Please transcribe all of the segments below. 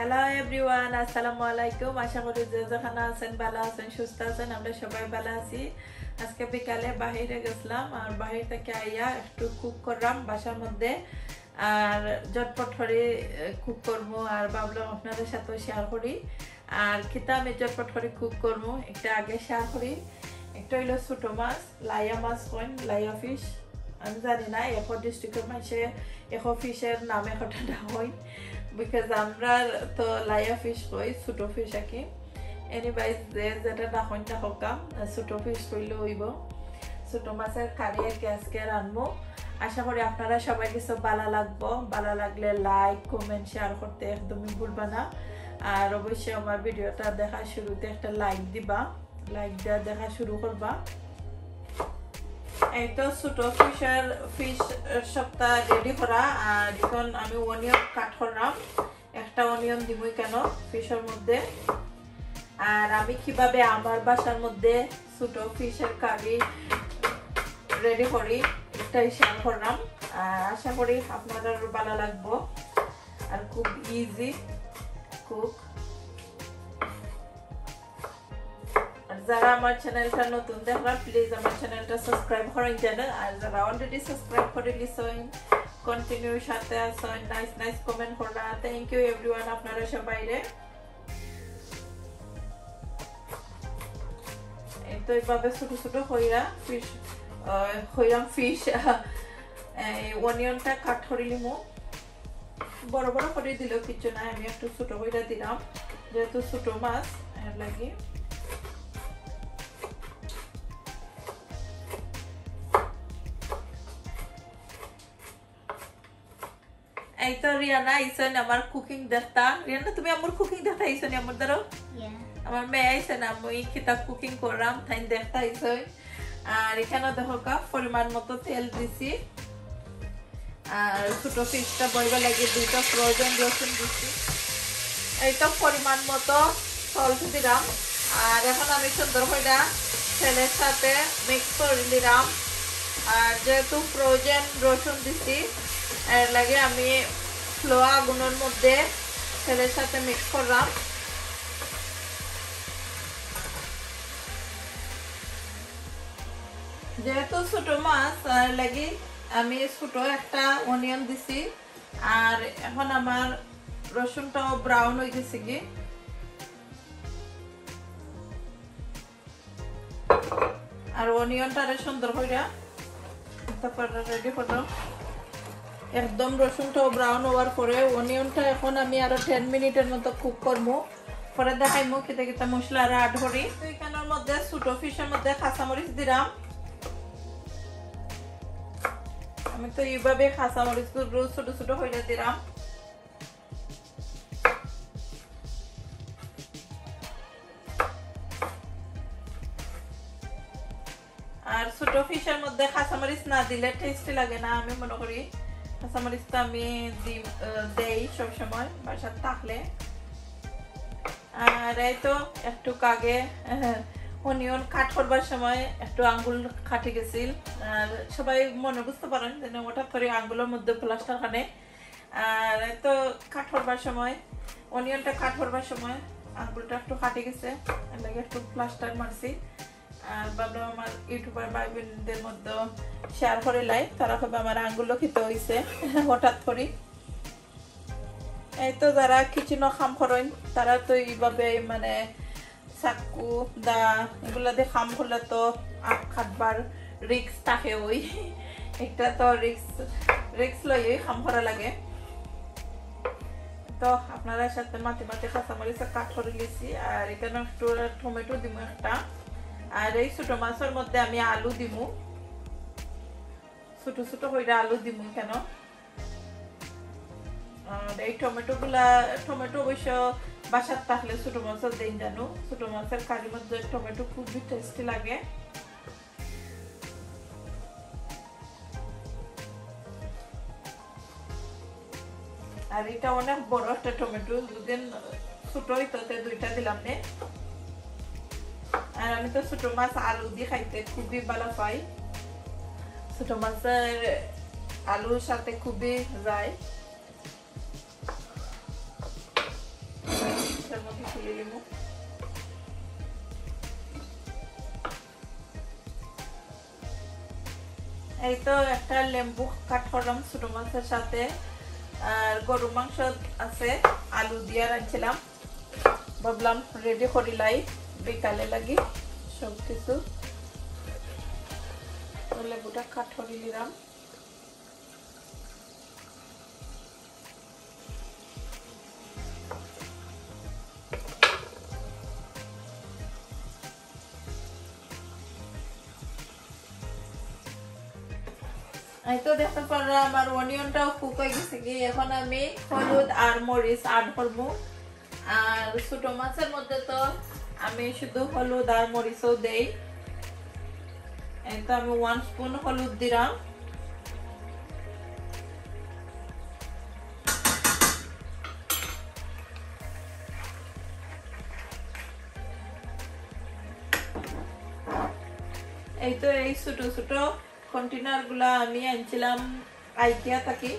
Hello everyone আসসালামু আলাইকুম আশা করি যে যেখানে আছেন, ভালো আছেন, সুস্থ আছেন, আমরা সবাই ভালো আছি। আজকে বিকালে বাহিরে গেছিলাম, আর বাহির থেকে আইয়া একটু কুক করলাম বাসার মধ্যে। আর জটপট করে কুক করব, আর ভাবলাম আপনাদের সাথেও শেয়ার করি। আর খিতা আমি জটপট করে কুক করব, একটা আগে শেয়ার করি। একটা হইল ছোটো মাছ, লাইয়া মাছ কইন, লাইয়া ফিশ আমি জানি না এখন ডিস্ট্রিক্টের মাসে এখন ফিশের নামে কথাটা হয় বিকজ আমরা তো লাইয়া ফিশ কই, ছোটো ফিশ আঁকি। এনিওয়াইজ যে যেটা ডাকন ডাকা ছোটো ফিশ করলে হইব। ছোটো মাছের কারি গ্যাসকে রানবো। আশা করি আপনারা সবাই কিছু ভালো লাগবো। ভালো লাগলে লাইক কমেন্ট শেয়ার করতে একদমই ভুলবা না। আর অবশ্যই আমার ভিডিওটা দেখা শুরুতে একটা লাইক দিবা। লাইক দেওয়া দেখা শুরু করবা। তো ছোট ফিশের ফিশ সপ্তাহ রেডি করা, আর এখন আমি অনিয়ন কাট করলাম। একটা অনিয়ন দিবই কেন ফিশের মধ্যে। আর আমি কীভাবে আমার বাসার মধ্যে ছোট ফিশের কারি রেডি করি, এটাই শেয়ার করলাম। আর আশা করি আপনাদের ভালো লাগবো। আর খুব ইজি কুক যারা আমার চ্যানেলটা নতুন দেখরা প্লিজ আমার চ্যানেলটা সাবস্ক্রাইব করেন জানেন আর যারা অলরেডি সাবস্ক্রাইব করে লিসেন কন্টিনিউ সাথে আসেন নাইস নাইস কমেন্ট করা থ্যাংক ইউ এভরিওয়ান আপনারা সবাই রে। তো এইভাবে ছোট ছোট হইরা ফিশ হইরাম ফিশ এই অনিয়নটা কাট করে লিমু বড় বড় করে দিলেও কিছু নাই, আমি একটু ছোট হইরা দিলাম। যেহেতু ছোট মাছ লাগে। তো রিয়ানা আইসন আমার কুকিং দেখতা রিয়ানা তুমি আমার কুকিং দেখতা আইসন আমার ধরো। আমার মেয়ে আইসন আমি কিতাব কুকিং করলাম তাই দেখতা আইসন আর এখানে দেখো পরিমাণ মতো তেল দিছি। আর ছোট ফিশটা বইবা লাগে দুইটা ফ্রোজেন রসুন দিছি। এই তো পরিমাণ মতো সল্ট দিলাম। আর এখন আমি সুন্দর করে তেলের সাথে মিক্স করে দিলাম আর যেহেতু ফ্রোজেন রসুন দিছি এর লাগে আমি স্লো আগুনের মধ্যে তেলের সাথে মিক্স করলাম। যেহেতু ছোট মাছ লাগে আমি ছোট একটা অনিয়ন দিছি। আর এখন আমার রসুনটাও ব্রাউন হয়ে গেছে কি আর অনিয়নটা সুন্দর হইয়া তারপর রেডি করলাম। একদম রসুনটাও ব্রাউন হওয়ার পরে অনিয়নটা এখন আমি আরও টেন মিনিটের মতো কুক করব। পরে দেখাইমু কেটে কেটে মশলা আর আড করি এখানের মধ্যে ছোট ফিশের মধ্যে কাঁচামরিচ দিলাম। আমি তো এইভাবে কাঁচামরিচগুলো ছোট ছোট হইলে দিলাম। আর ছোট ফিশের মধ্যে কাঁচামরিচ না দিলে টেস্টি লাগে না, আমি মনে করি। আর এই তো একটু অনিয়ন কাট করবার সময় একটু আঙ্গুল খাটে গেছিল আর সবাই মনে বুঝতে পারেন যে হঠাৎ করে আঙ্গুলের মধ্যে প্লাস্টার খানে আর তো কাট করবার সময় অনিয়নটা কাট করবার সময় আঙ্গুলটা একটু খাটে গেছে একটু প্লাস্টার মারছি আর ভাবলাম আমার ইউটিউবার ভাই বোনদের মধ্যে শেয়ার করে লাই। তারা হবে আমার আঙ্গুলো খেতে হয়েছে হঠাৎ করে। এই তো যারা খাম করেন, তারা তো এইভাবে মানে চাকু, দা দিয়ে খাম করলে তো আখ খাটবার রিক্স থাকে ওই। একটা তো রিক্স রিক্স লই খাম করা লাগে। তো আপনারা সাথে মাটি মাটি কাঁচামরিচ কাট করে গেছি আর এখানে টমেটো দিব একটা। আর এই ছোট মাছের মধ্যে আমি আলু দিব ছোট ছোট করে আলু দিব কেন? আর এই টমেটো গুলা টমেটো অবশ্য বাসার থাকলে ছোট মাছের দিন জানো। ছোট মাছের কারির মধ্যে টমেটো খুবই টেস্টি লাগে। আর এটা অনেক বড় একটা টমেটো। দুদিন ছোট হইতে দুইটা দিলাম নে। আর আমি তো ছোট মাছ আলু দিয়ে খাইতে খুবই ভালো পাই ছোট মাছের আলুর সাথে খুবই যায় দিব এই তো একটা লেম্বু কাট করলাম ছোট মাছের সাথে আর গরু মাংস আছে, আলু দিয়ে রাখছিলাম ভাবলাম রেডি করিলাই বিকালে লাগি সব কিছু। লেবুটা কাট করে নিলাম। এই তো দেখতে পারলে আমার অনিয়নটাও কুক হয়ে গেছে কি? এখন আমি হলুদ আর মরিচ আড করব। আর ছোট মাছের মধ্যে তো আমি শুধু হলুদ আর মরিচও দেই। তো আমি ওয়ান স্পুন হলুদ দিলাম। এই তো এই ছোট ছোট কন্টেনারগুলা আমি আনছিলাম আইকিয়া থাকি।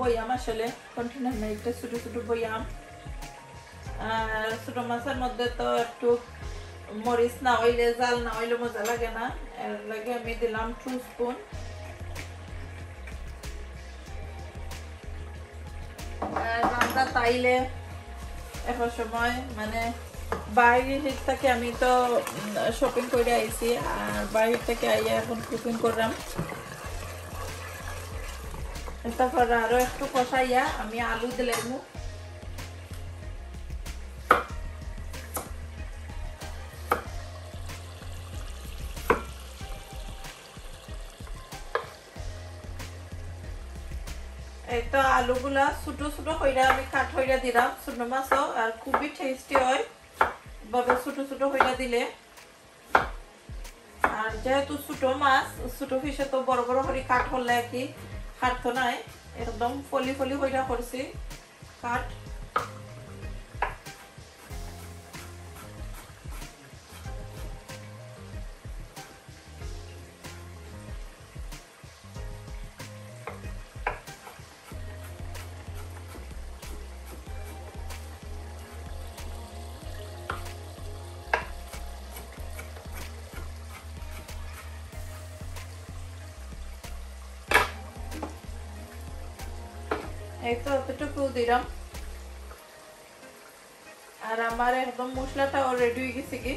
বইয়াম আসলে কন্টেনার বইয়াম আর মাছের মধ্যে তো একটু মরিচ না হইলে, জাল না হইলে মজা লাগে না। এর লাগে আমি দিলাম টু স্পুন রান্না তাইলে এখন সময় মানে বাইরের থেকে আমি তো শপিং করে আইছি, আর বাইরে থেকে আইয়া এখন কুকিং করলাম। তারপর আরও একটু তো আলুগুলা ছোট ছোট হইরা আমি কাট হইরা দিলাম ছোট মাছও আর খুবই টেস্টি হয় ভাবে ছোট ছোট হইরা দিলে আর যেহেতু ছোট মাছ ছোট ফিসে তো বড় বড় করে কাট হলে কি কাটতো নাই একদম ফলি ফলি হয়ে করছি। কাট। এই অতটুকু দিলাম। আর আমার একদম মশলাটাও রেডি হয়ে গেছে কি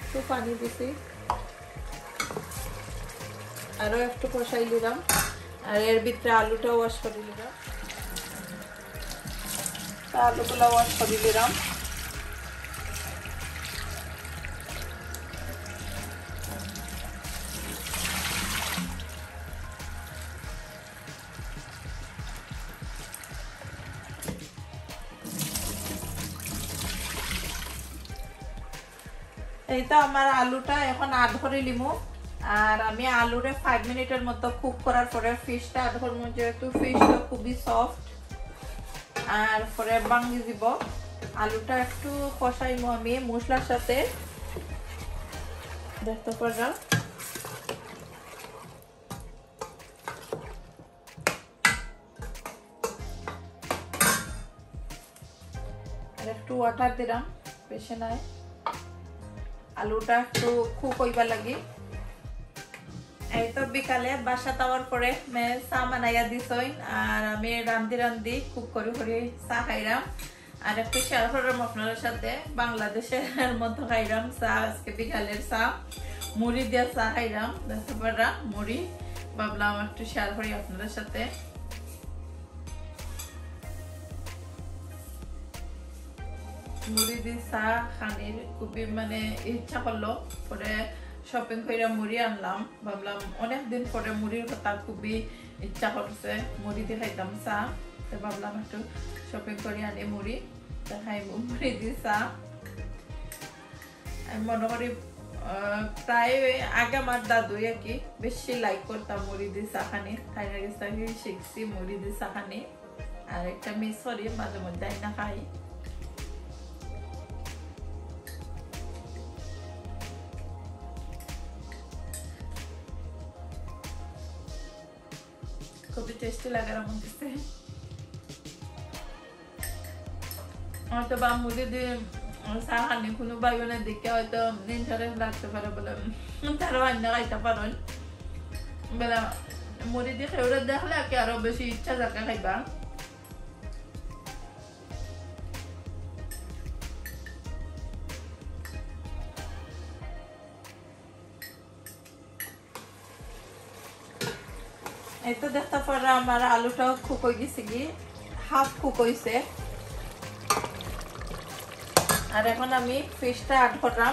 একটু পানি দিছি। আরও একটু কষাই দিলাম আর এর ভিতরে আলুটা ওয়াশ করে দিলাম আলুগুলো ওয়াশ করে দিলাম এই তো আমার আলুটা এখন আধ করে লিমু। আর আমি আলুরে ফাইভ মিনিটের মতো কুক করার পরে ফিশটা আধ করব যেহেতু ফিশটা খুবই সফট আর পরে বাঙ্গি দিব। আলুটা একটু কষাইমু আমি মশলার সাথে। দেখতে পারলাম আর একটু ওয়াটার দিলাম, বেশি নাই। আলুটা একটু খুব হইবার লাগে। এই তো বিকালে বাসা তাওয়ার পরে মে চা বানাইয়া দিছই আর আমি রান্ধি রান্ধি খুব করে করে চা খাইলাম আর একটু শেয়ার করলাম আপনার সাথে, বাংলাদেশের মতো খাইলাম চা, আজকে বিকালের চা। মুড়ি দিয়ে চা খাইলাম দেখতে পারলাম মুড়ি। ভাবলাম একটু শেয়ার করি আপনাদের সাথে। মুড়ি দিয়ে চা খানির খুবই মানে ইচ্ছা করল। পরে শপিং করে মুড়ি আনলাম। ভাবলাম অনেক দিন পরে মুড়ির কথা খুবই ইচ্ছা করছে। মুড়ি দিয়ে খাইতাম চা তো ভাবলাম একটু শপিং করে আনি মুড়ি। তো খাইব, মুড়ি দিয়ে চা আমি মনে করি প্রায় আগে আমার দাদু আর কি বেশি লাইক করতাম মুড়ি দিয়ে চা খানি। গেছে শিখছি মুড়ি দিয়ে চা খানি। আর একটা মিস করি, মাঝে মধ্যে আইনা খাই। টেস্টি লাগে আমার কাছে মুদি দিয়ে সাহানি কোনো বাইবেনের দিকে হয়তো ইন্টারেস্ট লাগতে পারে বলে তারা অন্য খাইতে পারেন বেলা মুড়ি দিয়ে খেয়ে দেখলে আরও বেশি ইচ্ছা থাকে খাইবা এই তো দেখতে পারে আমার আলুটাও খুক গেছে গিয়ে হাফ কুক হয়েছে। আর এখন আমি ফিশটা আট করলাম।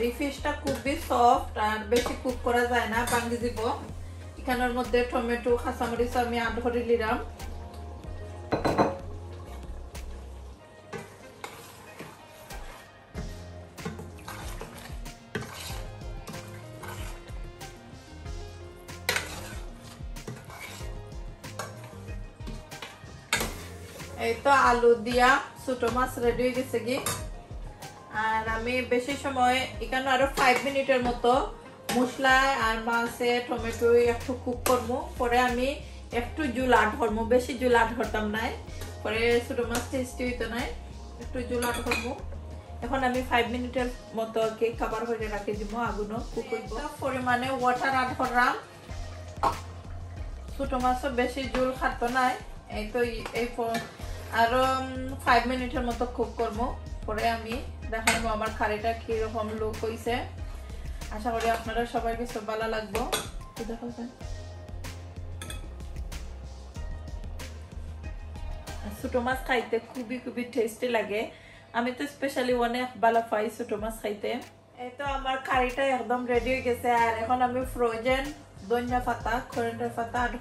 আর খুবই সফট আর বেশি কুক করা যায় না, ভাঙ্গি দিব। এখানের মধ্যে টমেটো, কাঁচামরিচ আমি আড করে নিলাম। এই তো আলু দিয়া ছোট মাছ রেডি হয়ে গেছে কি আর আমি বেশি সময় এখানে আরও ফাইভ মিনিটের মতো মশলা আর মাছে টমেটো একটু কুক করব। পরে আমি একটু জুল আট বেশি জুল আট নাই। পরে ছোট মাছ টেস্টি হইতো নাই। একটু জুল আট করব এখন আমি ফাইভ মিনিটের মতো কেক খাবার করে রাখি দিব, আগুনও কুক পরিমাণে ওয়াটার আট করলাম ছোট মাছও বেশি জুল খাতো নাই। এই তো এই আরও ফাইভ মিনিটের মতো কুক করব। পরে আমি দেখাবো আমার খাড়িটা কীরকম লুক হয়েছে আশা করি আপনারা সবাই কিছু ভালো লাগবো। ছোট মাছ খাইতে খুবই খুবই টেস্টি লাগে। আমি তো স্পেশালি অনেক ভালো পাই ছোট মাছ খাইতে। এই তো আমার কারিটা একদম রেডি হয়ে গেছে। আর এখন আমি ফ্রোজেন ধনিয়া পাতা করেন্টের পাতা আট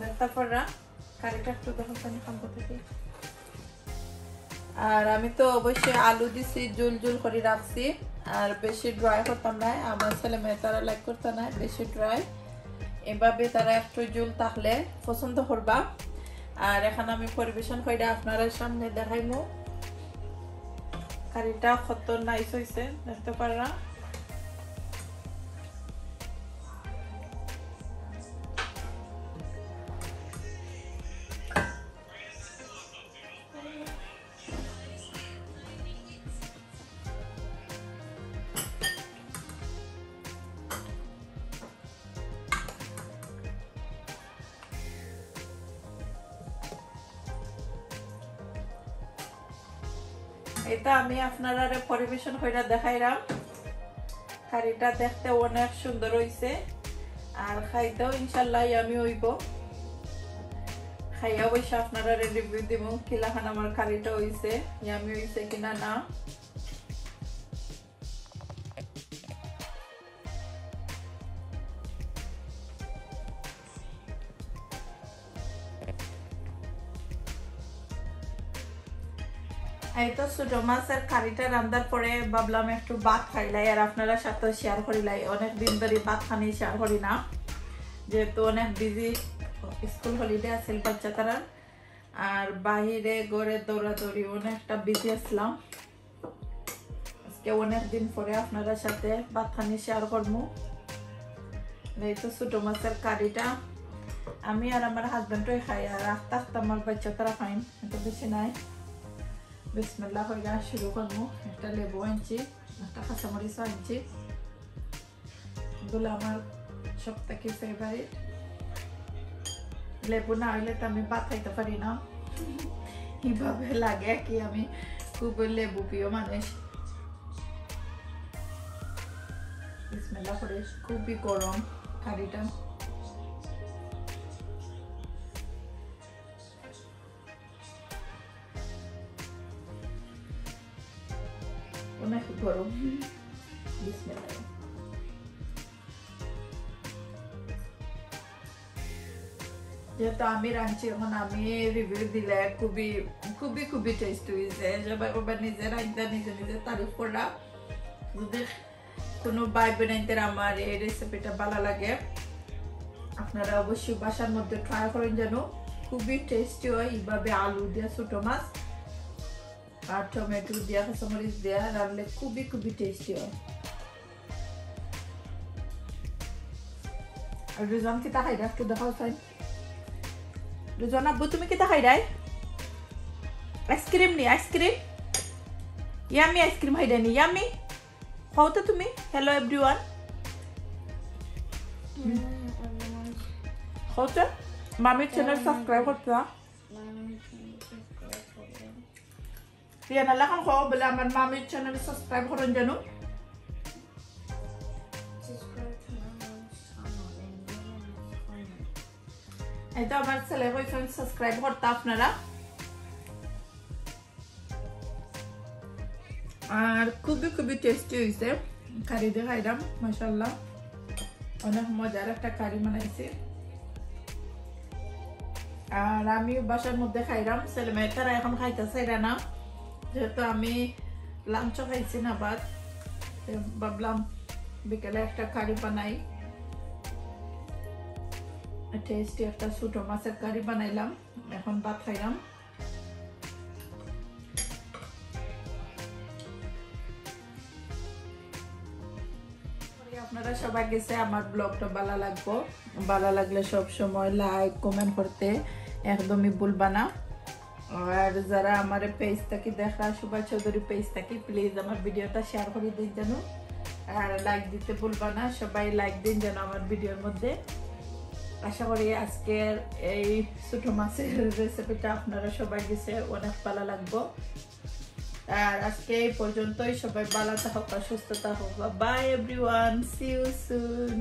দেখতে পারলাম কারিটা একটু দেখো খাব থেকে আর আমি তো অবশ্যই আলু দিছি, জুল জুল করে রাখছি। আর বেশি ড্রাই করতাম না, আমার ছেলে মেয়ে তারা লাইক করতো না, বেশি ড্রাই এভাবে তারা একটু জুল তাহলে পছন্দ করবা। আর এখন আমি পরিবেশন করে আপনারা সামনে দেখাইমু। কারিটা কত নাইস হয়েছে দেখতে পারা এটা আমি আপনারা পরিবেশন করে দেখাইলাম কারিটা দেখতে অনেক সুন্দর হয়েছে আর খাইতেও ইনশাল্লাহ আমি হইব। খাইয়া বসে আপনারা রিভিউ দিব, কিলাখান আমার কারিটা হইছে আমি হইছে কিনা না। এই তো ছোট মাছের পরে ভাবলাম একটু ভাত খাইলাই আর আপনারা সাথে শেয়ার করিলাই অনেক দিন ধরে ভাত খানি শেয়ার করি না। যেহেতু অনেক বিজি স্কুল হলিডে আছিল বাচ্চা তারা আর বাহিরে গড়ে দৌড়াদৌড়ি অনেকটা বিজি আসলাম। আজকে পরে আপনারা সাথে ভাত খানি শেয়ার করব। এই তো ছোট মাছের কারিটা। আমি আর আমার হাজব্যান্ডই খাই, আর আস্তে আস্তে আমার বাচ্চা তারা খাইন বেশি নাই। বিসমিল্লা করে শুরু করব একটা লেবু আনছি একটা কাঁচামরিচও আনছি এগুলো আমার সব থেকে ফেভারিট লেবু না হইলে তো আমি ভাত খাইতে পারি না কীভাবে লাগে কি আমি খুব লেবু প্রিয় মানুষ বিসমিল্লা করে খুবই গরম কারিটা অনেক গরম বিসমিল্লাহ যেহেতু আমি রাঁধছি এখন আমি রিভিউ দিলে খুবই খুবই খুবই টেস্ট হয়েছে সবাই ওবার নিজে রাঁধতে নিজে নিজে তারিফ করা যদি কোনো ভাই বোনদের আমার এই রেসিপিটা ভালো লাগে আপনারা অবশ্যই বাসার মধ্যে ট্রাই করেন যেন খুবই টেস্টি হয় এইভাবে আলু দিয়ে ছোটো মাছ আর টমেটো দিয়া কাঁচামরিচ দিয়া রান্নলে খুবই খুবই টেস্টি হয়। আর রিজন কিতা খাই একটু দেখাও চাই রিজন আব্বু তুমি রাই আইসক্রিম নি ice cream yummy ice cream yummy খাও তো তুমি হ্যালো এভরিওয়ান খাও তো। মামির চ্যানেল সাবস্ক্রাইব করতে রিয়ানা লাখান খাও বলে আমার মামির চ্যানেল সাবস্ক্রাইব করেন জানো এই তো আমার ছেলে কইছেন সাবস্ক্রাইব করতে আপনারা আর খুবই খুবই টেস্টি হয়েছে কারি দিয়ে খাইলাম মাসাল্লাহ অনেক মজার একটা কারি বানাইছে আর আমি বাসার মধ্যে খাইলাম ছেলে মেয়ে তারা এখন খাইতেছে না যেহেতু আমি লাঞ্চও খাইছি না বাদ ভাবলাম বিকেলে একটা কারি বানাই। টেস্টি একটা ছোটো মাছের কারি বানাইলাম, এখন ভাত খাইলাম। আপনারা সবাই গেছে, আমার ব্লগটা ভালো লাগবো। ভালো লাগলে সব সময় লাইক কমেন্ট করতে, একদমই ভুলবা না। আর যারা আমার পেজ থাকি দেখা, সুভাষ চৌধুরী পেজ থাকি প্লিজ আমার ভিডিওটা শেয়ার করে দিন যেন। আর লাইক দিতে ভুলবা না, সবাই লাইক দিন যেন আমার ভিডিওর মধ্যে। আশা করি আজকের এই ছোট মাছের রেসিপিটা আপনারা সবাই গেছে অনেক ভালো লাগবো। আর আজকে এই পর্যন্তই, সবাই ভালো থাকুক, সুস্থ থাকুক। Bye everyone see you soon